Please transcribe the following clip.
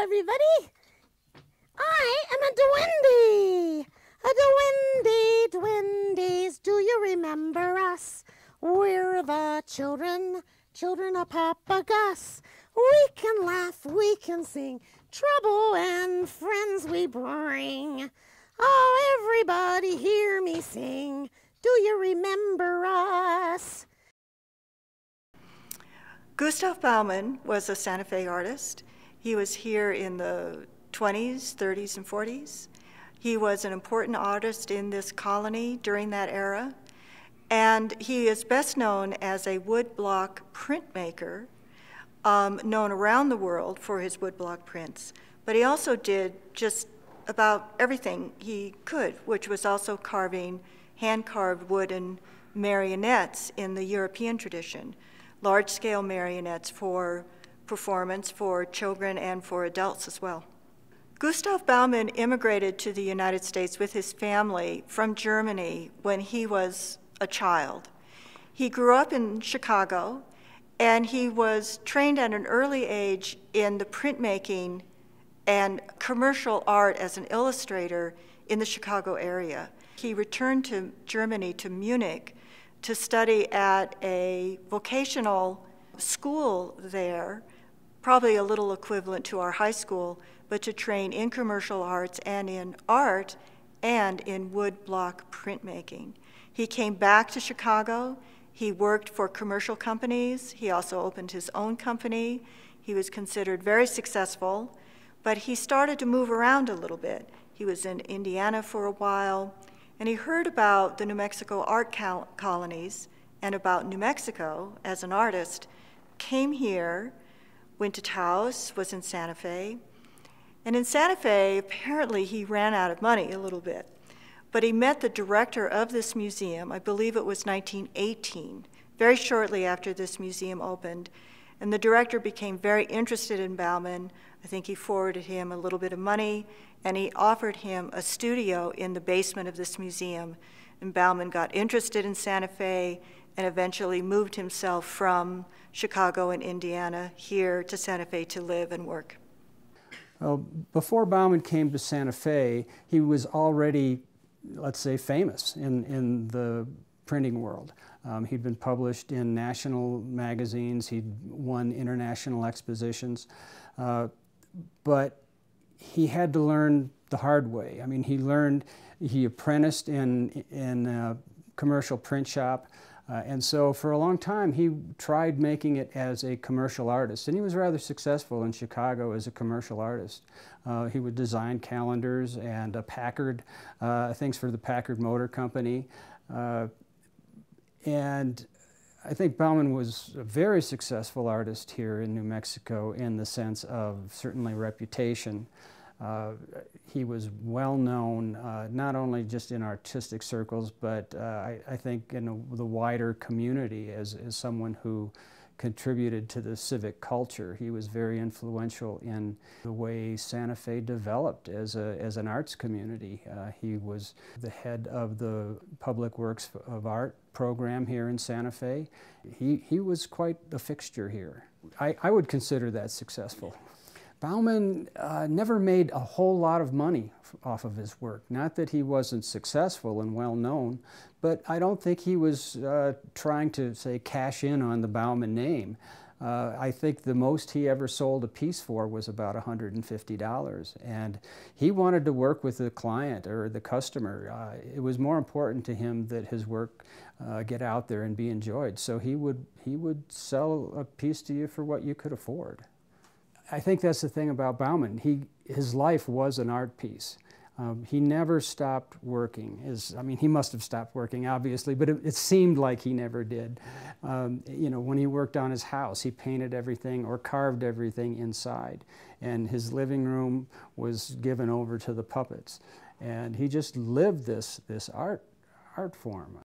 everybody. I am a Dwindy. A Dwindy, Dwindies. Do you remember us? We're the children, children of Papa Gus. We can laugh, we can sing, trouble and friends we bring. Oh, everybody hear me sing. Do you remember us? Gustave Baumann was a Santa Fe artist. He was here in the 20s, 30s, and 40s. He was an important artist in this colony during that era. And he is best known as a woodblock printmaker, um, known around the world for his woodblock prints. But he also did just about everything he could, which was also carving hand carved wooden marionettes in the European tradition large scale marionettes for performance for children and for adults as well. Gustave Baumann immigrated to the United States with his family from Germany when he was a child. He grew up in Chicago and he was trained at an early age in the printmaking and commercial art as an illustrator in the Chicago area. He returned to Germany, to Munich, to study at a vocational school there, probably a little equivalent to our high school, but to train in commercial arts and in art and in woodblock printmaking. He came back to Chicago. He worked for commercial companies. He also opened his own company. He was considered very successful, but he started to move around a little bit. He was in Indiana for a while and he heard about the New Mexico art colonies and about New Mexico as an artist, came here, went to Taos, was in Santa Fe. And in Santa Fe, apparently he ran out of money a little bit. But he met the director of this museum, I believe it was 1918, very shortly after this museum opened. And the director became very interested in Baumann. I think he forwarded him a little bit of money, and he offered him a studio in the basement of this museum. And Baumann got interested in Santa Fe and eventually moved himself from Chicago and Indiana here to Santa Fe to live and work. Well, before Baumann came to Santa Fe, he was already, let's say, famous in, in the printing world. Um, he'd been published in national magazines, he'd won international expositions, uh, but he had to learn the hard way. I mean, he learned, he apprenticed in, in a commercial print shop. Uh, and so for a long time, he tried making it as a commercial artist. And he was rather successful in Chicago as a commercial artist. Uh, he would design calendars and a Packard, uh, things for the Packard Motor Company. Uh, and I think Baumann was a very successful artist here in New Mexico in the sense of certainly reputation. Uh, he was well known uh, not only just in artistic circles, but uh, I, I, think in a, the wider community as, as someone who contributed to the civic culture. He was very influential in the way Santa Fe developed as, a, as an arts community. Uh, he was the head of the Public Works of Art program here in Santa Fe. He, he was quite a fixture here. I, I would consider that successful. Baumann uh, never made a whole lot of money off of his work. Not that he wasn't successful and well known, but I don't think he was uh, trying to, say, cash in on the Baumann name. Uh, I think the most he ever sold a piece for was about $150. And he wanted to work with the client or the customer. Uh, it was more important to him that his work uh, get out there and be enjoyed. So he would, he would sell a piece to you for what you could afford. I think that's the thing about Baumann. He, his life was an art piece. Um, he never stopped working. His, I mean, he must have stopped working, obviously, but it, it seemed like he never did. Um, you know, when he worked on his house, he painted everything or carved everything inside. And his living room was given over to the puppets. And he just lived this, this art, art form.